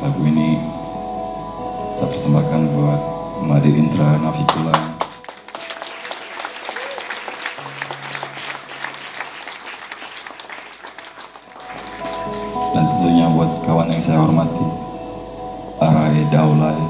Lagu ini saya persembahkan buat Made Intra Nafikula dan tentunya buat kawan yang saya hormati Arai Daulay